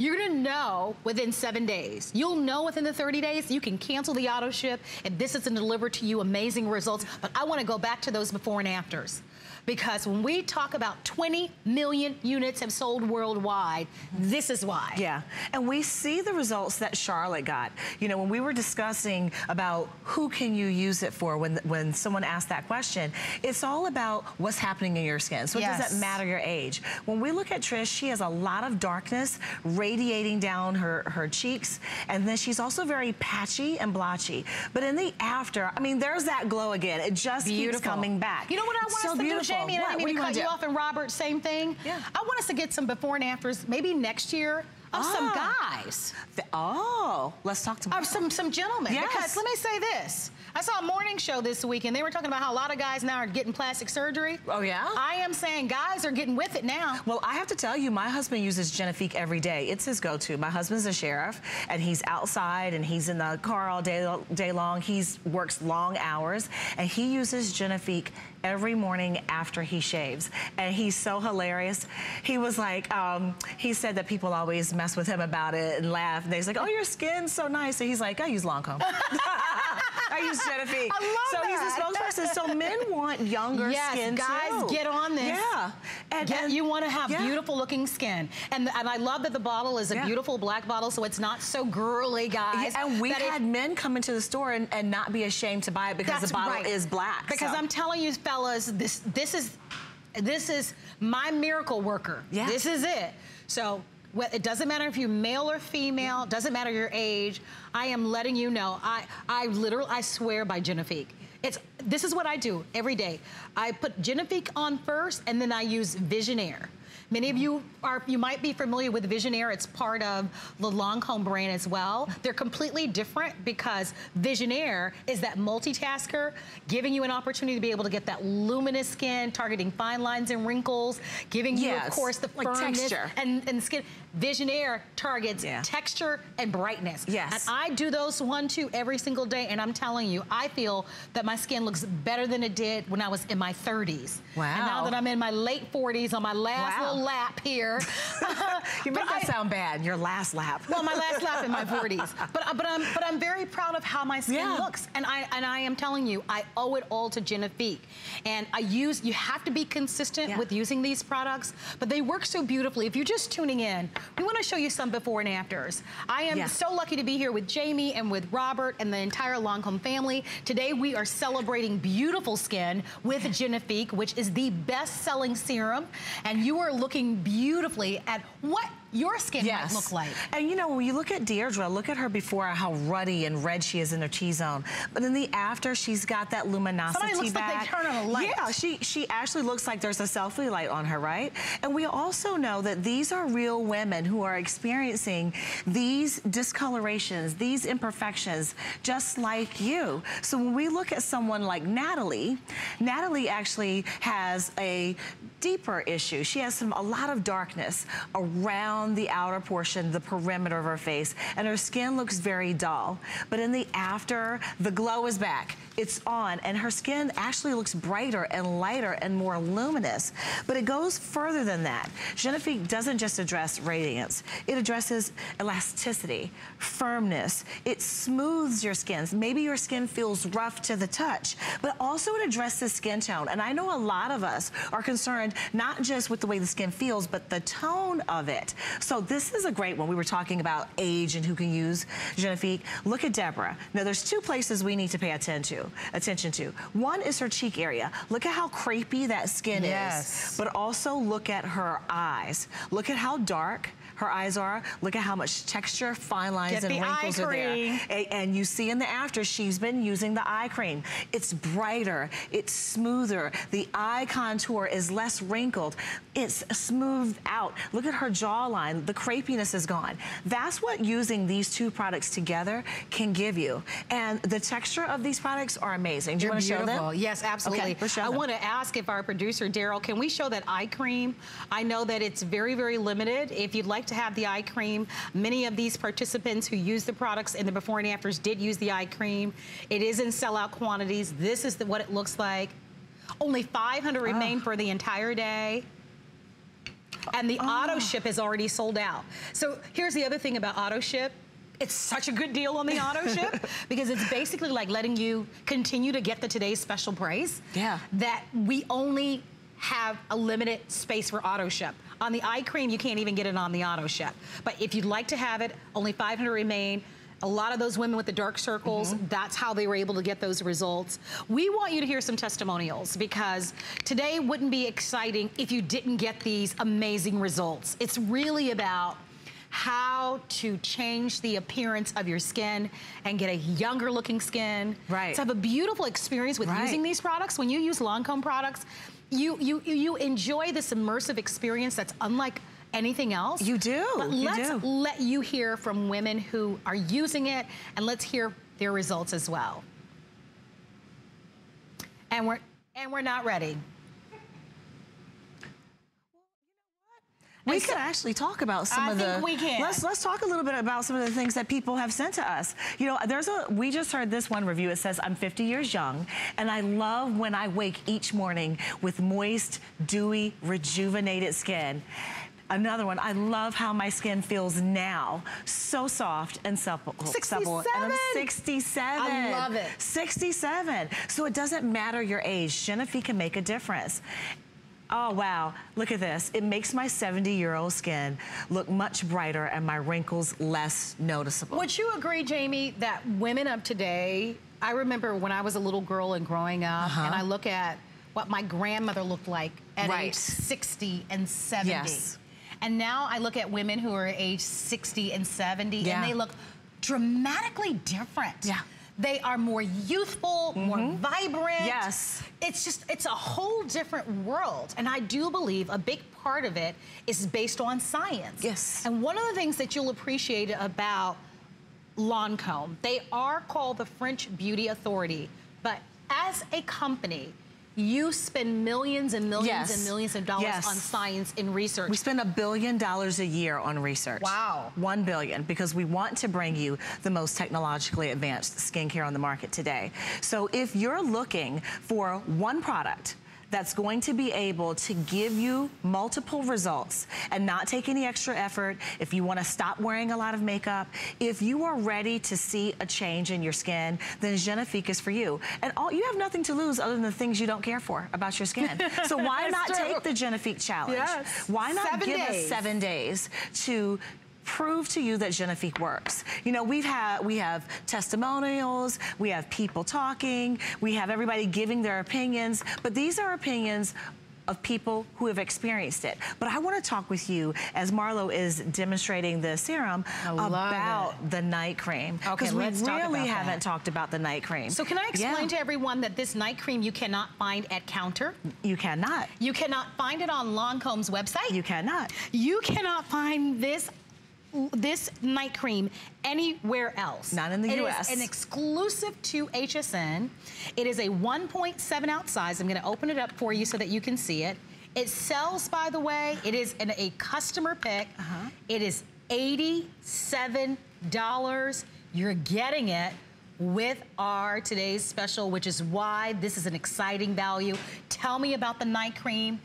You're gonna know within seven days. You'll know within the 30 days. You can cancel the auto ship if this isn't delivered to you amazing results. But I wanna go back to those before and afters. Because when we talk about 20 million units have sold worldwide, this is why. Yeah, and we see the results that Charlotte got. You know, when we were discussing about who can you use it for when when someone asked that question, it's all about what's happening in your skin. So it Yes. doesn't matter your age. When we look at Trish, she has a lot of darkness radiating down her, her cheeks, and then she's also very patchy and blotchy. But in the after, I mean, there's that glow again. It just keeps coming back. You know what I want so us to beautiful. do, Jamie? I What? What mean to cut you off and Robert, same thing. Yeah. I want us to get some before and afters, maybe next year, of some Ah. guys. oh, let's talk to Of some some gentlemen. Yes. Because let me say this. I saw a morning show this week and they were talking about how a lot of guys now are getting plastic surgery. Oh, yeah? I am saying guys are getting with it now. Well, I have to tell you, my husband uses Genifique every day. It's his go-to. My husband's a sheriff, and he's outside, and he's in the car all day, day long. He works long hours, and he uses Genifique every morning after he shaves. And he's so hilarious. He was like, um, he said that people always mess with him about it and laugh. And he's like, oh, your skin's so nice. And he's like, I use Lancome. <laughs> I use Genifique. I love so that. he's the spokesperson. So men want younger yes, skin guys, too. get on this. Yeah. And, you want to have yeah. beautiful looking skin. And, and I love that the bottle is a Yeah. beautiful black bottle, so it's not so girly, guys. Yeah, and we've that it- had men come into the store and, and not be ashamed to buy it because the bottle right. is black. Because so. I'm telling you, fellas, this this is this is my miracle worker. Yeah. This is it. So it doesn't matter if you're male or female, doesn't matter your age. I am letting you know. I I literally I swear by Genifique. It's this is what I do every day. I put Genifique on first, and then I use Visionnaire. Many of you are, you might be familiar with Visionnaire. It's part of the Lancome brand as well. They're completely different because Visionnaire is that multitasker, giving you an opportunity to be able to get that luminous skin, targeting fine lines and wrinkles, giving you, of course, the like firmness texture. and, and skin. Visionnaire targets texture and brightness. Yes. And I do those one, two every single day, and I'm telling you, I feel that my skin looks better than it did when I was in my 30s. And now that I'm in my late 40s on my last Wow. little lap here. <laughs> you make that I- sound bad. Your last lap. well, my last lap in my <laughs> 40s. But uh, but I'm but I'm very proud of how my skin Yeah. looks, and I and I am telling you, I owe it all to Genifique. And I use. You have to be consistent Yeah. with using these products, but they work so beautifully. If you're just tuning in, we want to show you some before and afters. I am Yeah. so lucky to be here with Jamie and with Robert and the entire Lancome family. Today we are celebrating beautiful skin with Genifique, which is the best-selling serum, and you are looking beautifully at what your skin might look like. And you know, when you look at Deirdre, look at her before, how ruddy and red she is in her T-zone. But in the after, she's got that luminosity Somebody looks like they turn on a light. Yeah, she, she actually looks like there's a selfie light on her, right? And we also know that these are real women who are experiencing these discolorations, these imperfections, just like you. So when we look at someone like Natalie, Natalie actually has a deeper issue. She has some a lot of darkness around the outer portion, the perimeter of her face, and her skin looks very dull. But in the after, the glow is back. It's on, and her skin actually looks brighter and lighter and more luminous. But it goes further than that. Genifique doesn't just address radiance. It addresses elasticity, firmness. It smooths your skin. Maybe your skin feels rough to the touch, but also it addresses skin tone. And I know a lot of us are concerned not just with the way the skin feels, but the tone of it. So this is a great one. We were talking about age and who can use Genifique. Look at Deborah. Now there's two places we need to pay attention to. Attention to. One is her cheek area. Look at how crepey that skin Yes. is. But also look at her eyes. Look at how dark her eyes are. Look at how much texture, fine lines, Get and wrinkles are there. And you see in the after, she's been using the eye cream. It's brighter, it's smoother. The eye contour is less wrinkled. It's smoothed out. Look at her jawline. The crepiness is gone. That's what using these two products together can give you. And the texture of these products are amazing. Do you want to show them? Yes, absolutely. Okay, I want to ask if our producer, Daryl, can we show that eye cream? I know that it's very, very limited. If you'd like to have the eye cream, many of these participants who use the products in the before and afters did use the eye cream. It is in sellout quantities. This is the, what it looks like. Only 500 remain for the entire day. And the ah. auto ship is already sold out. So here's the other thing about auto ship. It's such a good deal on the auto <laughs> ship because it's basically like letting you continue to get the today's special price. Yeah. That we only have a limited space for auto ship. On the eye cream, you can't even get it on the auto ship. But if you'd like to have it, only 500 remain. A lot of those women with the dark circles, mm-hmm. that's how they were able to get those results. We want you to hear some testimonials because today wouldn't be exciting if you didn't get these amazing results. It's really about how to change the appearance of your skin and get a younger looking skin. Right. To have a beautiful experience with Right. using these products. When you use Lancome products, you, you, you enjoy this immersive experience that's unlike anything else. You do, But you let's do. let you hear from women who are using it and let's hear their results as well. And we're, and we're not ready. We And could so- actually talk about some I of think the. we can. Let's let's talk a little bit about some of the things that people have sent to us. You know, there's a. We just heard this one review. It says, "I'm 50 years young, and I love when I wake each morning with moist, dewy, rejuvenated skin." Another one. I love how my skin feels now. So soft and supple. Oh, supple. And I'm 67. 67. I love it. 67. So it doesn't matter your age. Genifique can make a difference. Oh, wow. Look at this. It makes my 70 year old skin look much brighter and my wrinkles less noticeable. Would you agree, Jamie, that women of today, I remember when I was a little girl and growing up, uh-huh. and I look at what my grandmother looked like at. Right. age 60 and 70. Yes. And now I look at women who are age 60 and 70, Yeah. and they look dramatically different. Yeah. They are more youthful, more mm-hmm. vibrant. Yes. It's just, it's a whole different world. And I do believe a big part of it is based on science. Yes. And one of the things that you'll appreciate about Lancome, they are called the French Beauty Authority, but as a company, you spend millions and millions Yes. and millions of dollars Yes. on science and research. We spend a billion dollars a year on research. Wow. One billion, because we want to bring you the most technologically advanced skincare on the market today. So if you're looking for one product that's going to be able to give you multiple results and not take any extra effort, if you want to stop wearing a lot of makeup, if you are ready to see a change in your skin, then Genifique is for you. And all you have nothing to lose other than the things you don't care for about your skin. So why <laughs> not true. take the Genifique challenge? Yes. Why not Seven give us seven days to prove to you that Genifique works. You know, we've had we have testimonials, we have people talking, we have everybody giving their opinions, but these are opinions of people who have experienced it. But I want to talk with you as Marlo is demonstrating the serum about the night cream. Okay, we let's talk really about that. haven't talked about the night cream. so can I explain Yeah. to everyone that this night cream you cannot find at counter? You cannot. You cannot find it on Lancome's website. You cannot. You cannot find this this night cream anywhere else. Not in the It is US. an exclusive to HSN. It is a 1.7 ounce size. I'm going to open it up for you so that you can see it. It sells, by the way, it is an, a customer pick. Uh-huh. It is $87. You're getting it with our today's special, which is why this is an exciting value. Tell me about the night cream,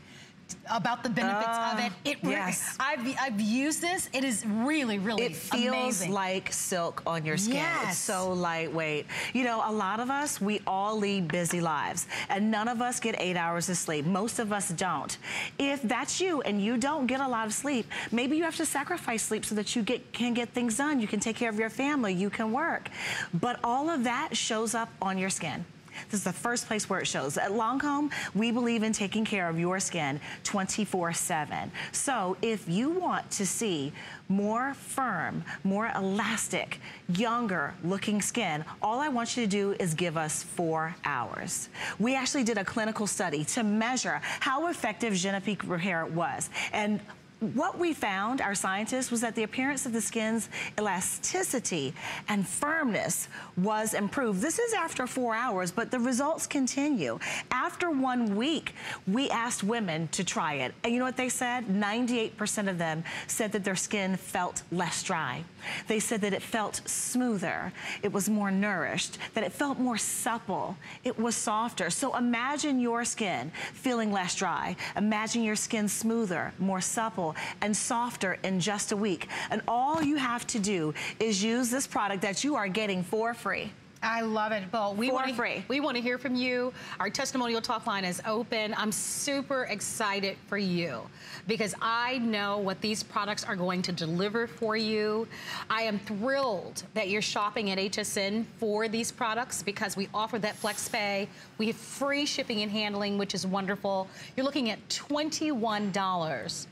about the benefits of it. Ah, it re- yes. I've, I've used this. It is really, really It feels amazing. like silk on your skin. Yes. It's so lightweight. You know, a lot of us, we all lead busy lives, and none of us get eight hours of sleep. Most of us don't. If that's you and you don't get a lot of sleep, maybe you have to sacrifice sleep so that you get can get things done. You can take care of your family. You can work. But all of that shows up on your skin. This is the first place where it shows. At Lancome, we believe in taking care of your skin 24-7. So if you want to see more firm, more elastic, younger looking skin, all I want you to do is give us four hours. We actually did a clinical study to measure how effective Genifique Repair was. And what we found, our scientists, was that the appearance of the skin's elasticity and firmness was improved. This is after four hours, but the results continue. After one week, we asked women to try it. And you know what they said? 98% of them said that their skin felt less dry. They said that it felt smoother, it was more nourished, that it felt more supple, it was softer. So imagine your skin feeling less dry. Imagine your skin smoother, more supple, and softer in just a week. And all you have to do is use this product that you are getting for free. I love it, Bo. We want to free. We want to hear from you. Our testimonial talk line is open. I'm super excited for you because I know what these products are going to deliver for you. I am thrilled that you're shopping at HSN for these products because we offer that flex pay. We have free shipping and handling, which is wonderful. You're looking at $21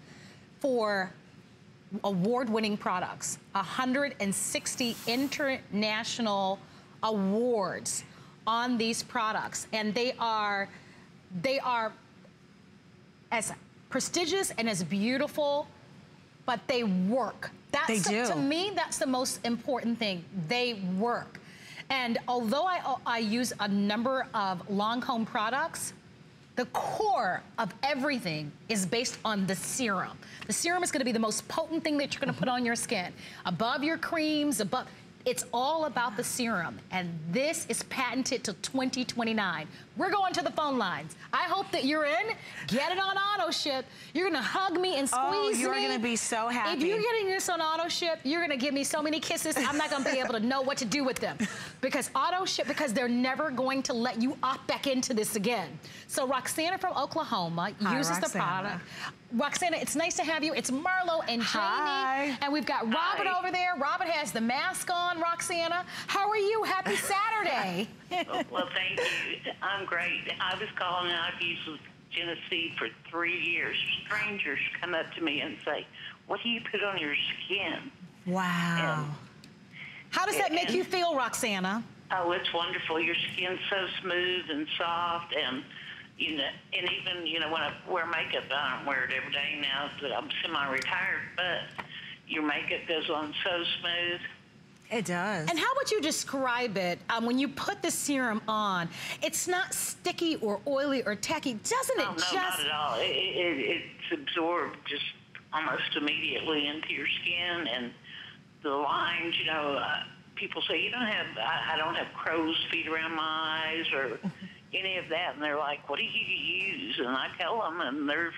for award-winning products, 160 international awards on these products. And they are, they are as prestigious and as beautiful, but they work. That's they the, do. To me, that's the most important thing. They work. And although I, I use a number of Lancome products, the core of everything is based on the serum. The serum is gonna be the most potent thing that you're gonna put on your skin. Above your creams, above, it's all about the serum, and this is patented till 2029. We're going to the phone lines. I hope that you're in. Get it on auto ship. You're gonna hug me and oh, squeeze oh, me. you're gonna be so happy. If you're getting this on auto ship, you're gonna give me so many kisses, I'm not gonna be able to know what to do with them. Because auto ship, because they're never going to let you opt back into this again. So Roxana from Oklahoma Hi, uses the Roxana. product. Roxana, it's nice to have you. It's Marlo and Jamie. Hi. And we've got Robin Hi. over there. Robin has the mask on, Roxana. How are you? Happy Saturday. <laughs> <laughs> well, thank you. I'm great. I was calling and I've used Genesee for three years. Strangers come up to me and say, what do you put on your skin? Wow. How does that make you feel, Roxana? Oh, it's wonderful. Your skin's so smooth and soft and you know, and even, you know, when I wear makeup, I don't wear it every day now that I'm semi-retired, but your makeup goes on so smooth. It does. And how would you describe it um, when you put the serum on? It's not sticky or oily or tacky, doesn't it Oh, no, just? not at all. It, it, it's absorbed just almost immediately into your skin, and the lines. You know, uh, people say you don't have. I, I don't have crow's feet around my eyes or <laughs> any of that, and they're like, "What do you use?" And I tell them, and they're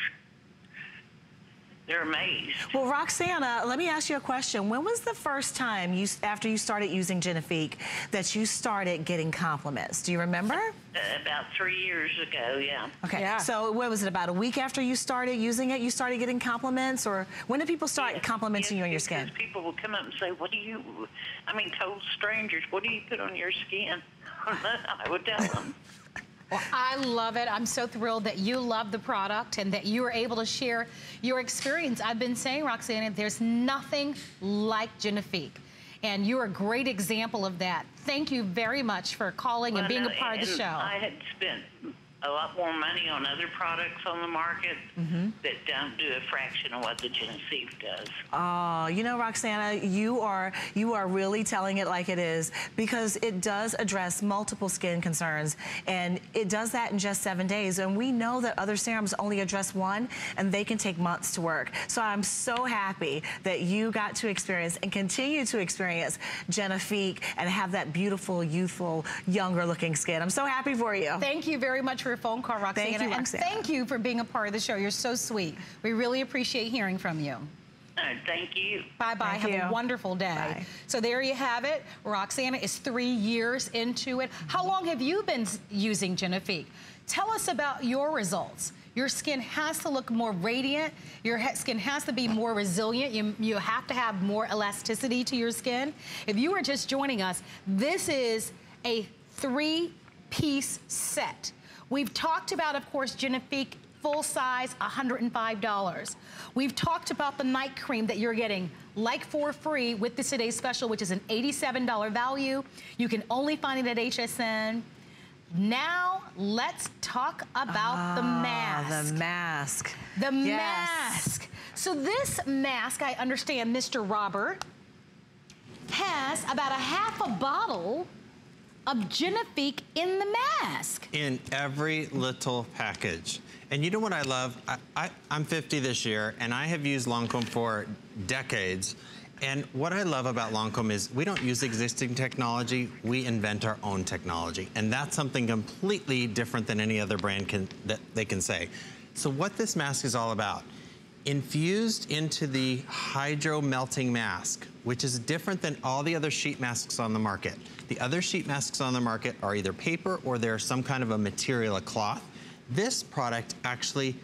they're amazed. Well, Roxana, let me ask you a question. When was the first time you, after you started using Genifique, that you started getting compliments? Do you remember? Uh, about three years ago, yeah. Okay. yeah. So what was it about a week after you started using it? You started getting compliments, or when did people start complimenting you on your skin? People will come up and say, "What do you?" I mean, total strangers. What do you put on your skin? <laughs> I would tell them. Well, I love it. I'm so thrilled that you love the product and that you are able to share your experience. I've been saying, Roxana, there's nothing like Genifique. And you're a great example of that. Thank you very much for calling and being no, a part of the show. I had spent a lot more money on other products on the market Mm-hmm. that don't do a fraction of what the Genesee does. Oh, you know, Roxana, you are you are really telling it like it is because it does address multiple skin concerns, and it does that in just seven days. And we know that other serums only address one, and they can take months to work. So I'm so happy that you got to experience and continue to experience Genifique and have that beautiful, youthful, younger-looking skin. I'm so happy for you. Thank you very much for your phone call, Roxana. Thank you, and thank you for being a part of the show. You're so sweet. We really appreciate hearing from you. Uh, thank you. Bye-bye. Have you. a wonderful day. Bye. So there you have it. Roxana is three years into it. How long have you been using Genifique? Tell us about your results. Your skin has to look more radiant. Your skin has to be more resilient. You, you have to have more elasticity to your skin. If you are just joining us, this is a three piece set. We've talked about, of course, Genifique full size, $105. We've talked about the night cream that you're getting like for free with this today's special, which is an $87 value. You can only find it at HSN. Now, let's talk about the Ah, mask. The mask. The Yes. mask. So this mask, I understand Mr. Robert has about a half a bottle of Genifique in the mask. in every little package. And you know what I love? I, I'm 50 this year, and I have used Lancome for decades. And what I love about Lancome is we don't use existing technology, we invent our own technology. And that's something completely different than any other brand can that they can say. So what this mask is all about, infused into the hydro melting mask, which is different than all the other sheet masks on the market. The other sheet masks on the market are either paper or they're some kind of a material, a cloth. This product actually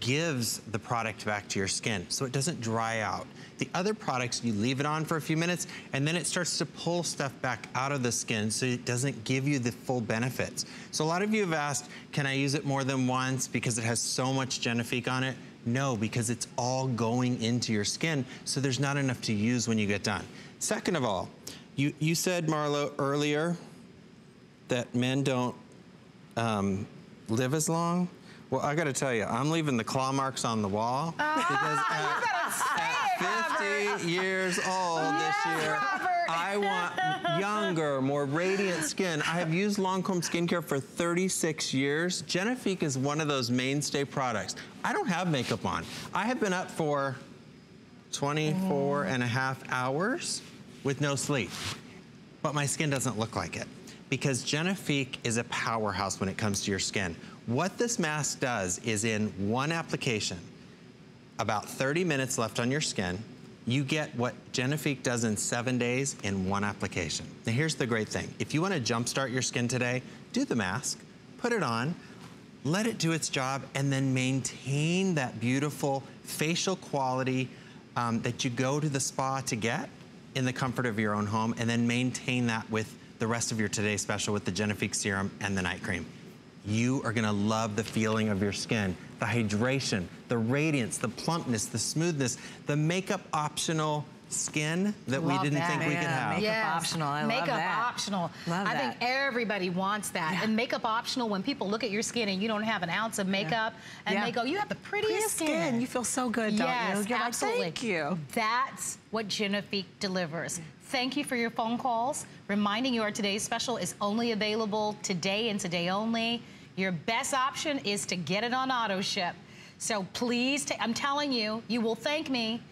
gives the product back to your skin so it doesn't dry out. The other products, you leave it on for a few minutes and then it starts to pull stuff back out of the skin so it doesn't give you the full benefits. So a lot of you have asked, can I use it more than once because it has so much Genifique on it? No, because it's all going into your skin, so there's not enough to use when you get done. Second of all, you, you said, Marlo, earlier that men don't um, live as long. Well, I gotta tell you, I'm leaving the claw marks on the wall because <laughs> at, at 50 years old this year, I want <laughs> younger, more radiant skin. I have used Lancome skincare for 36 years. Genifique is one of those mainstay products. I don't have makeup on. I have been up for 24 and a half hours with no sleep but my skin doesn't look like it because Genifique is a powerhouse when it comes to your skin. What this mask does is in one application, about 30 minutes left on your skin, you get what Genifique does in seven days in one application. Now here's the great thing. If you wanna jumpstart your skin today, do the mask, put it on, let it do its job, and then maintain that beautiful facial quality um, that you go to the spa to get in the comfort of your own home, and then maintain that with the rest of your Today Special with the Genifique Serum and the Night Cream. You are gonna love the feeling of your skin, the hydration, the radiance, the plumpness, the smoothness, the makeup optional skin that we didn't that. think we could Yeah, have. makeup Yes. optional. I love makeup that. optional. Love I think everybody wants that. Yeah. And makeup optional when people look at your skin and you don't have an ounce of makeup and Yeah. they go, you have the prettiest, Prettiest skin. You feel so good, don't yes, you? You're like, absolutely. thank you. That's what Genifique delivers. Thank you for your phone calls. Reminding you our today's special is only available today and today only. Your best option is to get it on auto ship. So please, I'm telling you, you will thank me.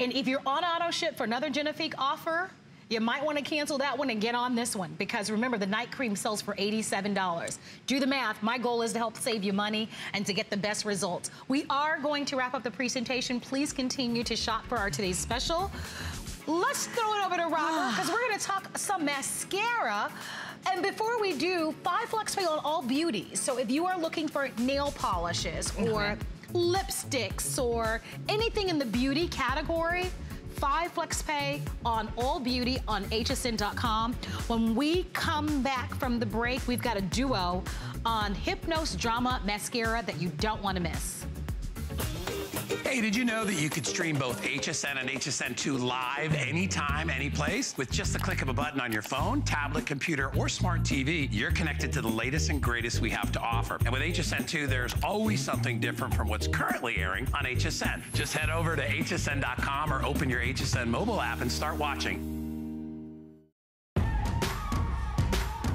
And if you're on auto ship for another Genifique offer, you might want to cancel that one and get on this one because remember the night cream sells for $87. Do the math. My goal is to help save you money and to get the best results. We are going to wrap up the presentation. Please continue to shop for our today's special. Let's throw it over to Robert <gasps> because we're going to talk some mascara. And before we do, five flex pay on all beauty. So if you are looking for nail polishes or lipsticks or anything in the beauty category, five flex pay on all beauty on hsn.com. When we come back from the break, we've got a duo on Hypnose Drama Mascara that you don't want to miss. Hey, did you know that you could stream both HSN and HSN2 live anytime, anyplace? With just the click of a button on your phone, tablet, computer, or smart TV, you're connected to the latest and greatest we have to offer. And with HSN2, there's always something different from what's currently airing on HSN. Just head over to hsn.com or open your HSN mobile app and start watching.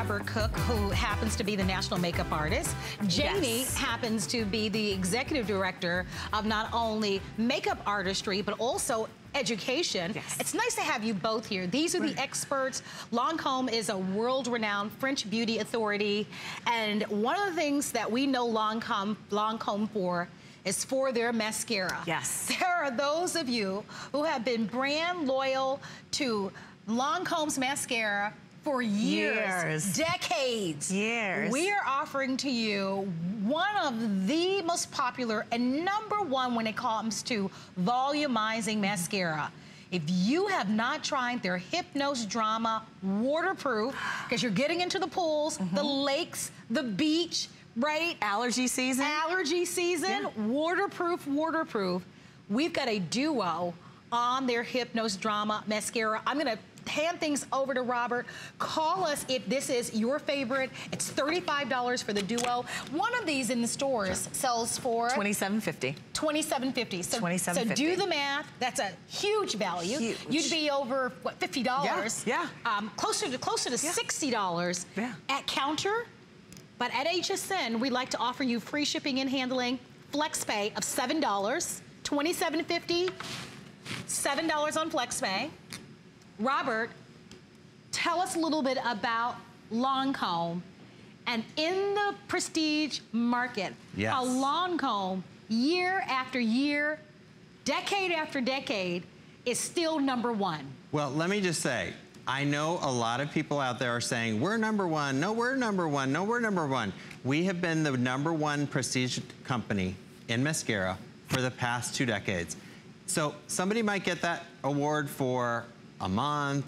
Robert Cook, who happens to be the national makeup artist. Jamie Yes. happens to be the executive director of not only makeup artistry, but also education. It's nice to have you both here. These are the experts. Lancome is a world-renowned French beauty authority. And one of the things that we know Lancome, Lancome for is for their mascara. Yes. <laughs> There are those of you who have been brand loyal to Lancome's mascara for years, Years. decades. Years. We are offering to you one of the most popular and number one when it comes to volumizing mascara. If you have not tried their Hypnose Drama waterproof, because you're getting into the pools, the mm-hmm. lakes, the beach, right? Allergy season. Allergy season, waterproof, waterproof. We've got a duo on their Hypnose Drama mascara. I'm gonna hand things over to Robert. Call us if this is your favorite. It's $35 for the duo. One of these in the stores sells for $27.50. $27.50. So, so $27.50. do the math. That's a huge value. Huge. You'd be over what $50. Yeah, Um, closer to closer to $60 Yeah. at counter. But at HSN, we'd like to offer you free shipping and handling, flex pay of $7, $27.50, $7 on flex pay. Robert, tell us a little bit about Lancome and in the prestige market, Yes. how Lancome, year after year, decade after decade, is still number one. Well, let me just say, I know a lot of people out there are saying, we're number one, no, we're number one, no, we're number one. We have been the number one prestige company in mascara for the past two decades. So somebody might get that award for a month,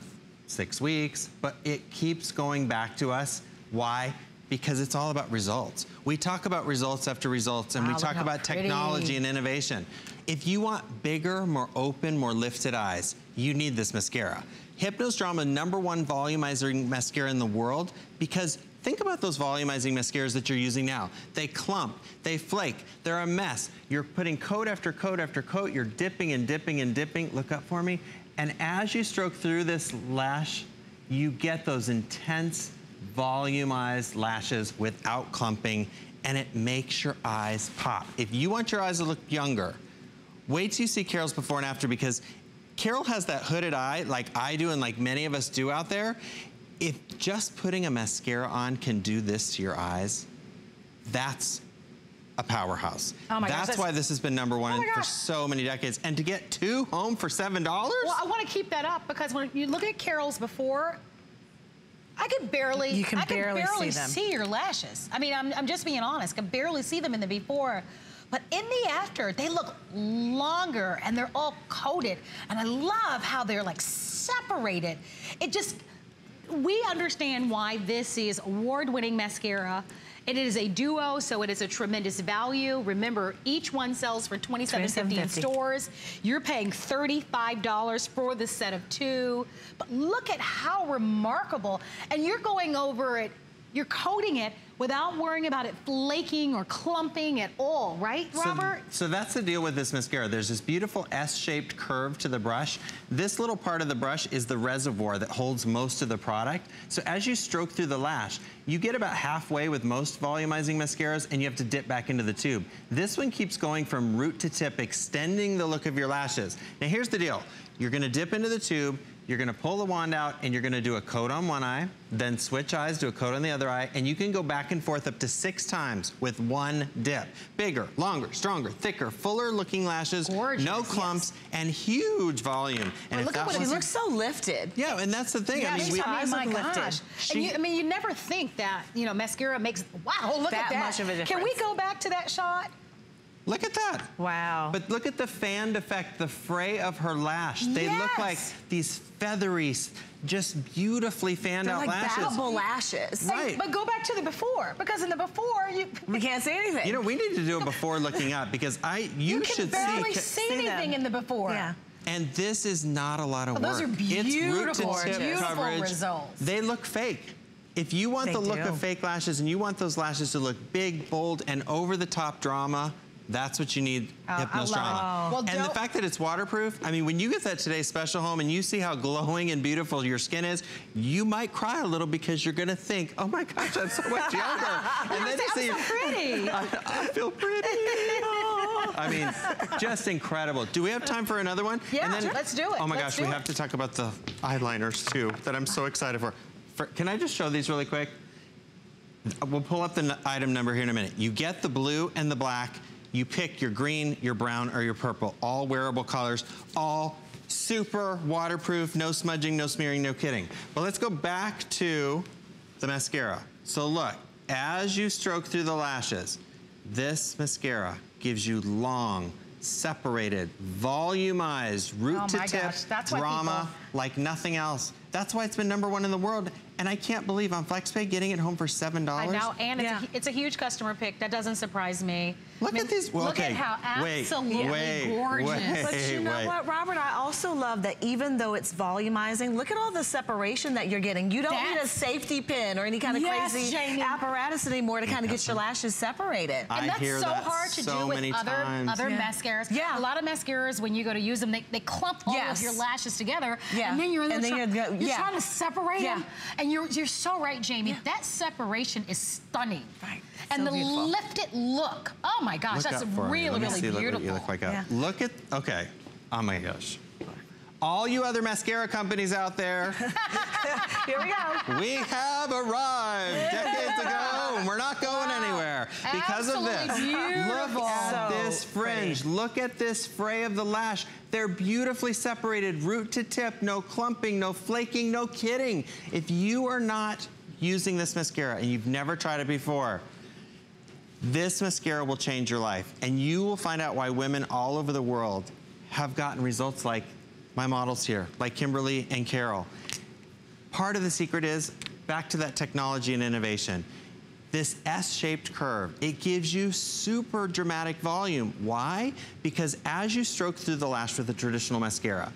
six weeks, but it keeps going back to us. Why? Because it's all about results. We talk about results after results, and Wow, we talk about pretty. technology and innovation. If you want bigger, more open, more lifted eyes, you need this mascara. Hypnose Drama, number one volumizing mascara in the world, because think about those volumizing mascaras that you're using now. They clump, they flake, they're a mess. You're putting coat after coat after coat, you're dipping and dipping and dipping. Look up for me. And as you stroke through this lash, you get those intense volumized lashes without clumping, and it makes your eyes pop. If you want your eyes to look younger, wait till you see Carol's before and after because Carol has that hooded eye like I do and like many of us do out there. If just putting a mascara on can do this to your eyes, that's a powerhouse. Oh my gosh, that's that's- why this has been number one Oh for so many decades. And to get two home for $7? Well, I want to keep that up because when you look at Carol's before, I could barely, You can I could barely barely see them. see your lashes. I mean, I'm, I'm just being honest. I can barely see them in the before. But in the after, they look longer and they're all coated. And I love how they're like separated. It just, we understand why this is award-winning mascara. It is a duo, so it is a tremendous value. Remember, each one sells for $27.50 in stores. You're paying $35 for the set of two. But look at how remarkable. And you're going over it you're coating it without worrying about it flaking or clumping at all, right, Robert? So, so that's the deal with this mascara. There's this beautiful S-shaped curve to the brush. This little part of the brush is the reservoir that holds most of the product. So as you stroke through the lash, you get about halfway with most volumizing mascaras and you have to dip back into the tube. This one keeps going from root to tip, extending the look of your lashes. Now here's the deal. You're gonna dip into the tube, you're gonna pull the wand out and you're gonna do a coat on one eye, then switch eyes, do a coat on the other eye, and you can go back and forth up to six times with one dip. Bigger, longer, stronger, thicker, fuller looking lashes, Gorgeous, no clumps, and huge volume. And if look at that what she looks so lifted. Yeah, and that's the thing. Yeah, I mean, she's- we, I mean, oh my look lifted. gosh. She- and you, I mean, you never think that, you know, mascara makes, wow, look That at that. much of a Can we go back to that shot? Look at that. Wow. But look at the fanned effect, the fray of her lash. They look like these feathery, just beautifully fanned They're out like lashes. battable lashes. Right. But go back to the before, because in the before, you We can't see anything. You know, we need to do it before looking up because I, you, you can should barely see. see, see anything them. in the before. Yeah. And this is not a lot of Oh, work. those are It's root beautiful, to tip beautiful coverage. results. They look fake. If you want They the look do. of fake lashes and you want those lashes to look big, bold, and over the top drama, that's what you need Oh, I Hypnos love Drama. Well, and the fact that it's waterproof, I mean, when you get that today's special home and you see how glowing and beautiful your skin is, you might cry a little because you're gonna think, oh my gosh, I'm so much younger. <laughs> and then you I'm see, so pretty. <laughs> I, I feel pretty. Oh. <laughs> I mean, just incredible. Do we have time for another one? Yeah, And then- let's do it. Oh my Let's gosh, we do have to talk about the eyeliners too, that I'm so excited for. for. Can I just show these really quick? We'll pull up the item number here in a minute. You get the blue and the black. You pick your green, your brown, or your purple. All wearable colors, all super waterproof, no smudging, no smearing, no kidding. But let's go back to the mascara. So look, as you stroke through the lashes, this mascara gives you long, separated, volumized, root Oh to tip gosh, that's drama people- like nothing else. That's why it's been number one in the world. And I can't believe on FlexPay getting it home for $7. I know, and it's, a, it's a huge customer pick. That doesn't surprise me. Look I mean, at these- well, look okay, at how wait, absolutely wait, gorgeous. wait. But you know wait. what, Robert? I also love that even though it's volumizing, look at all the separation that you're getting. You don't need a safety pin or any kind of Yes, crazy Jamie. apparatus anymore to kind of get your lashes separated. I And that's hear so that hard to so do with many other times. other Yeah. mascaras. Yeah. A lot of mascaras, when you go to use them, they, they clump all Yes. of your lashes together. Yeah. And then you're, And then try- you're you're yeah. trying to separate Yeah. them. And you're you're so right, Jamie. That separation is stunning. Right. And So the beautiful. lifted look. Oh my gosh, Look that's up for me. really, Let me really see, beautiful. Look what you look like out. Yeah. Look at, okay. Oh my gosh. All you other mascara companies out there, <laughs> Here we go. we have arrived decades ago and we're not going anywhere because of this. Absolutely Look at So this fringe. Look at this fray of the lash. They're beautifully separated, root to tip, no clumping, no flaking, no kidding. If you are not using this mascara and you've never tried it before, this mascara will change your life. And you will find out why women all over the world have gotten results like my models here, like Kimberly and Carol. Part of the secret is back to that technology and innovation. This S-shaped curve, it gives you super dramatic volume. Why? Because as you stroke through the lash with a traditional mascara,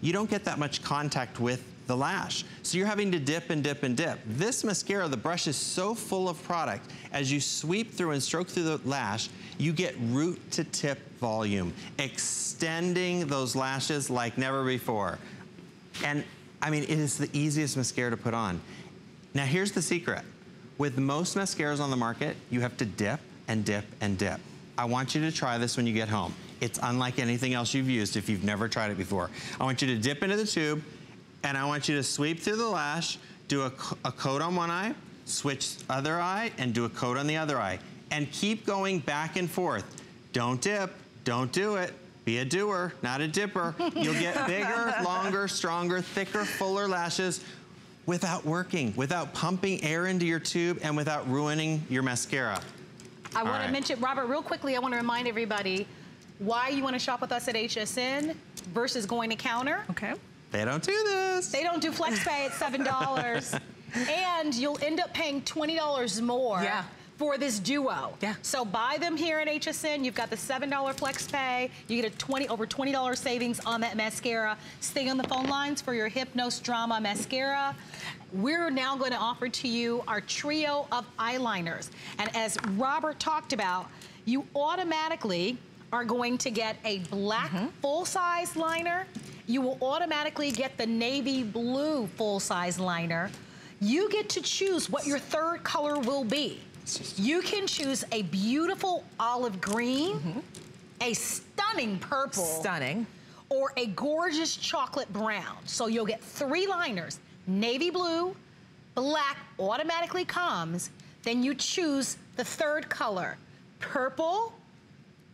you don't get that much contact with the lash. So you're having to dip and dip and dip. This mascara, the brush is so full of product. As you sweep through and stroke through the lash, you get root to tip volume, extending those lashes like never before. And I mean, it is the easiest mascara to put on. Now here's the secret. With most mascaras on the market, you have to dip and dip and dip. I want you to try this when you get home. It's unlike anything else you've used if you've never tried it before. I want you to dip into the tube and I want you to sweep through the lash, do a, a coat on one eye, switch other eye and do a coat on the other eye. And keep going back and forth. Don't dip, don't do it. Be a doer, not a dipper. You'll get <laughs> bigger, longer, stronger, thicker, fuller lashes without working, without pumping air into your tube, and without ruining your mascara. I All want to right. mention, Robert, real quickly, I want to remind everybody why you want to shop with us at HSN versus going to counter. Okay. They don't do this. They don't do flex pay at $7. <laughs> and you'll end up paying $20 more Yeah. for this duo. Yeah. So buy them here at HSN. You've got the $7 flex pay. You get a 20 over $20 savings on that mascara. Stay on the phone lines for your Hypnose Drama mascara. We're now going to offer to you our trio of eyeliners. And as Robert talked about, you automatically are going to get a black mm-hmm. full-size liner. You will automatically get the navy blue full-size liner. You get to choose what your third color will be. You can choose a beautiful olive green, mm-hmm. a stunning purple. Stunning. Or a gorgeous chocolate brown. So you'll get three liners. Navy blue, black automatically comes. Then you choose the third color. Purple,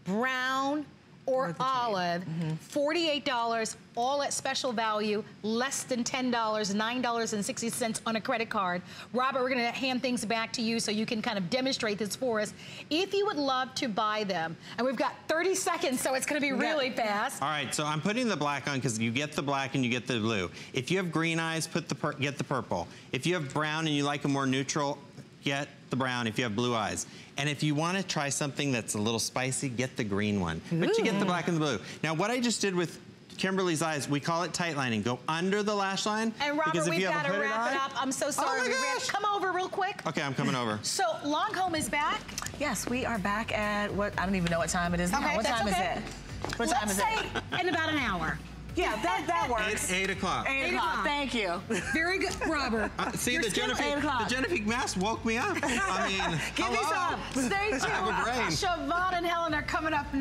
brown, or, olive, $48, all at special value, less than $10, $9.60 on a credit card. Robert, we're gonna hand things back to you so you can kind of demonstrate this for us. If you would love to buy them, and we've got 30 seconds, so it's gonna be really fast. All right, so I'm putting the black on because you get the black and you get the blue. If you have green eyes, put the pur- get the purple. If you have brown and you like a more neutral, get the brown if you have blue eyes. And if you want to try something that's a little spicy, get the green one. But you get the black and the blue. Now, what I just did with Kimberly's eyes, we call it tight lining. Go under the lash line. And Robert, because if we've you have got a to hooded wrap it up. I'm so oh sorry. Oh my we ran- Come over real quick. Okay, I'm coming over. So Lancome is back. Yes, we are back at what, I don't even know what time it is now. What time okay. is it? What Let's time is say it? in about an hour. Yeah, that, that works. Eight, eight o'clock. Eight o'clock, thank you. Very good, Robert. Uh, see, You're the still Genifique, the Genifique mask woke me up. I mean, <laughs> Give me hello. some. Stay tuned. <laughs> I have a brain. Siobhan and Helen are coming up next.